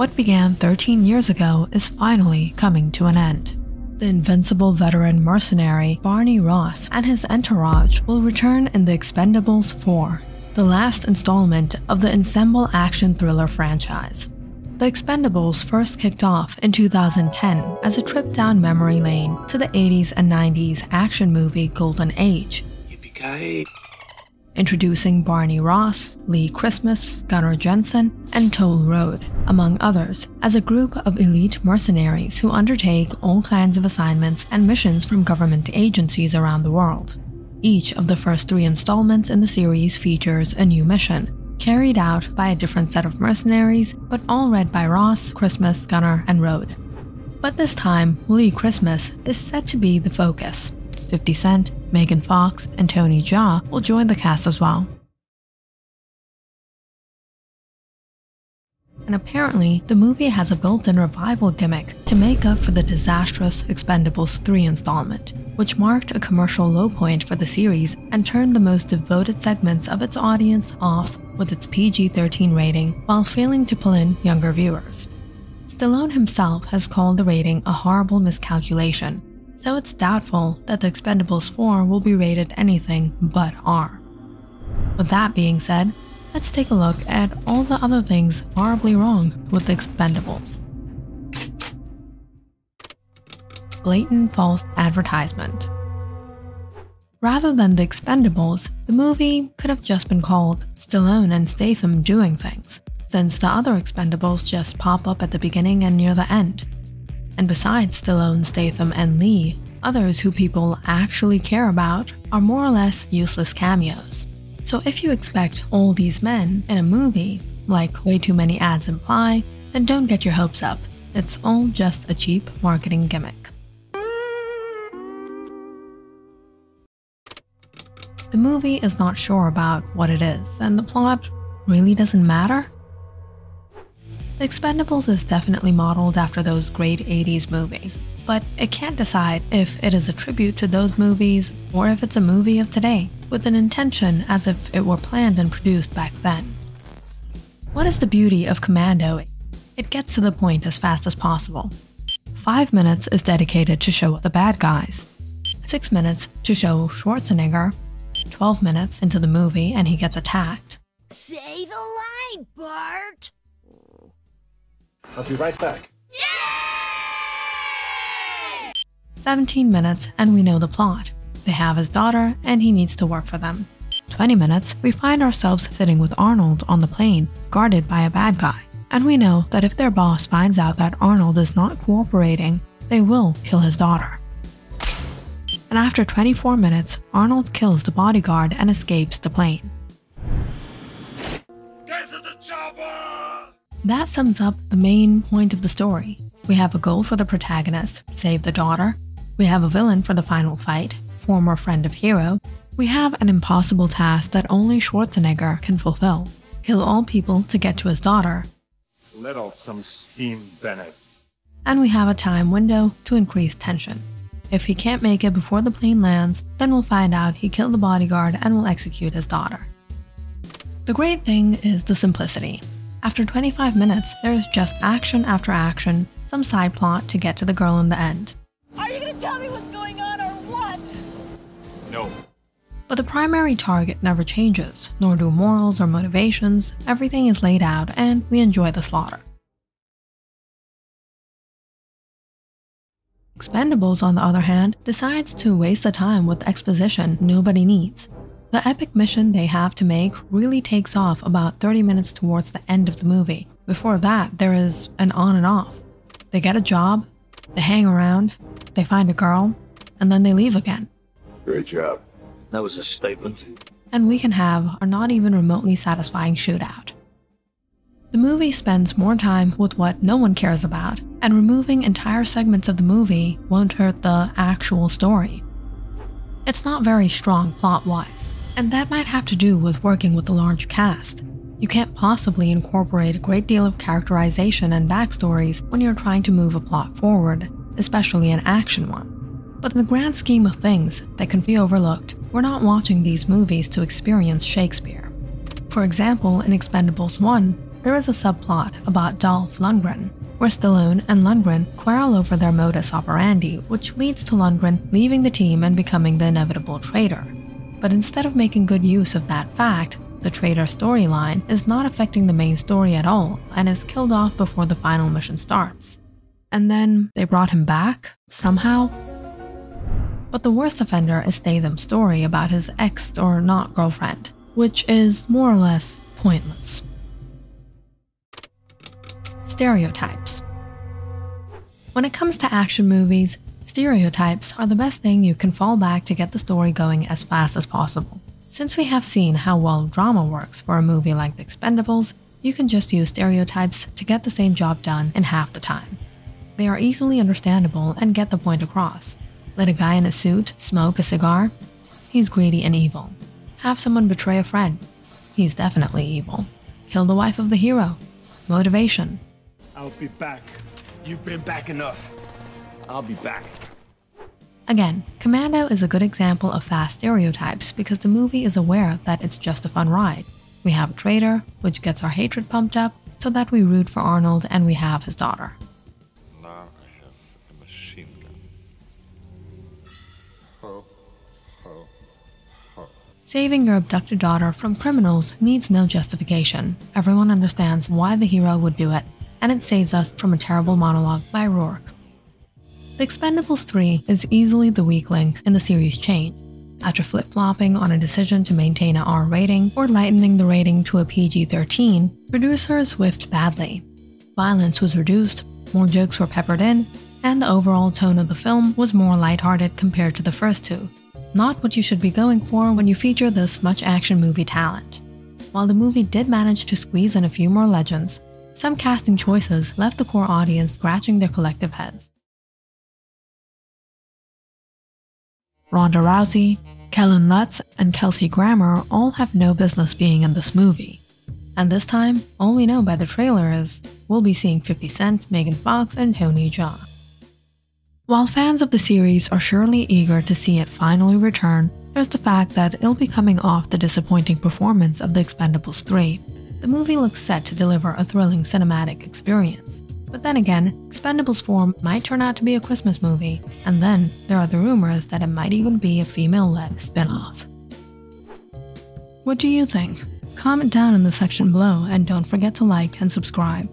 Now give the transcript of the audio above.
what began 13 years ago is finally coming to an end. The invincible veteran mercenary Barney Ross and his entourage will return in The Expendables 4, the last installment of the ensemble action thriller franchise. The Expendables first kicked off in 2010 as a trip down memory lane to the 80s and 90s action movie Golden Age. Introducing Barney Ross, Lee Christmas, Gunnar Jensen, and Toll Road, among others, as a group of elite mercenaries who undertake all kinds of assignments and missions from government agencies around the world. Each of the first three installments in the series features a new mission, carried out by a different set of mercenaries, but all read by Ross, Christmas, Gunnar, and Road. But this time, Lee Christmas is set to be the focus. 50 Cent, Megan Fox, and Tony Jaa will join the cast as well. And apparently, the movie has a built-in revival gimmick to make up for the disastrous Expendables 3 installment, which marked a commercial low point for the series and turned the most devoted segments of its audience off with its PG-13 rating while failing to pull in younger viewers. Stallone himself has called the rating a horrible miscalculation so it's doubtful that the Expendables 4 will be rated anything but R. With that being said, let's take a look at all the other things horribly wrong with the Expendables. Blatant false advertisement. Rather than The Expendables, the movie could have just been called Stallone and Statham Doing Things, since the other Expendables just pop up at the beginning and near the end. And besides Stallone, Statham, and Li, others who people actually care about are more or less useless cameos. So if you expect all these men in a movie, like way too many ads imply, then don't get your hopes up. It's all just a cheap marketing gimmick. The movie is not sure about what it is, and the plot really doesn't matter the Expendables is definitely modeled after those great 80s movies, but it can't decide if it is a tribute to those movies or if it's a movie of today, with an intention as if it were planned and produced back then. What is the beauty of Commando? It gets to the point as fast as possible. 5 minutes is dedicated to show the bad guys, 6 minutes to show Schwarzenegger, 12 minutes into the movie and he gets attacked. Say the line, Bart! I'll be right back. Yay! 17 minutes and we know the plot. They have his daughter and he needs to work for them. 20 minutes, we find ourselves sitting with Arnold on the plane, guarded by a bad guy. And we know that if their boss finds out that Arnold is not cooperating, they will kill his daughter. And after 24 minutes, Arnold kills the bodyguard and escapes the plane. That sums up the main point of the story. We have a goal for the protagonist, save the daughter. We have a villain for the final fight, former friend of hero. We have an impossible task that only Schwarzenegger can fulfill. Kill all people to get to his daughter. Let off some steam, Bennett. And we have a time window to increase tension. If he can't make it before the plane lands, then we'll find out he killed the bodyguard and will execute his daughter. The great thing is the simplicity. After 25 minutes, there is just action after action, some side plot to get to the girl in the end. Are you gonna tell me what's going on or what? No. But the primary target never changes, nor do morals or motivations, everything is laid out and we enjoy the slaughter. Expendables, on the other hand, decides to waste the time with exposition nobody needs. The epic mission they have to make really takes off about 30 minutes towards the end of the movie. Before that, there is an on and off. They get a job, they hang around, they find a girl, and then they leave again. Great job. That was a statement. And we can have a not even remotely satisfying shootout. The movie spends more time with what no one cares about, and removing entire segments of the movie won't hurt the actual story. It's not very strong plot-wise, and that might have to do with working with a large cast. You can't possibly incorporate a great deal of characterization and backstories when you're trying to move a plot forward, especially an action one. But in the grand scheme of things that can be overlooked, we're not watching these movies to experience Shakespeare. For example, in Expendables 1, there is a subplot about Dolph Lundgren, where Stallone and Lundgren quarrel over their modus operandi, which leads to Lundgren leaving the team and becoming the inevitable traitor. But instead of making good use of that fact, the traitor storyline is not affecting the main story at all and is killed off before the final mission starts. And then they brought him back, somehow? But the worst offender is Statham's story about his ex or not girlfriend, which is more or less pointless. Stereotypes When it comes to action movies, stereotypes are the best thing you can fall back to get the story going as fast as possible. Since we have seen how well drama works for a movie like The Expendables, you can just use stereotypes to get the same job done in half the time. They are easily understandable and get the point across. Let a guy in a suit smoke a cigar? He's greedy and evil. Have someone betray a friend? He's definitely evil. Kill the wife of the hero? Motivation. I'll be back. You've been back enough. I'll be back. Again, Commando is a good example of fast stereotypes because the movie is aware that it's just a fun ride. We have a traitor, which gets our hatred pumped up, so that we root for Arnold and we have his daughter. Now I have a machine gun. Ho, ho, ho. Saving your abducted daughter from criminals needs no justification. Everyone understands why the hero would do it, and it saves us from a terrible monologue by Rourke. The Expendables 3 is easily the weak link in the series chain. After flip flopping on a decision to maintain a R rating or lightening the rating to a PG 13, producers whiffed badly. Violence was reduced, more jokes were peppered in, and the overall tone of the film was more lighthearted compared to the first two. Not what you should be going for when you feature this much action movie talent. While the movie did manage to squeeze in a few more legends, some casting choices left the core audience scratching their collective heads. Ronda Rousey, Kellen Lutz, and Kelsey Grammer all have no business being in this movie. And this time, all we know by the trailer is we'll be seeing 50 Cent, Megan Fox, and Tony Jaa. While fans of the series are surely eager to see it finally return, there's the fact that it'll be coming off the disappointing performance of The Expendables 3. The movie looks set to deliver a thrilling cinematic experience. But then again, Expendables 4 might turn out to be a Christmas movie, and then there are the rumors that it might even be a female-led spin-off. What do you think? Comment down in the section below and don't forget to like and subscribe.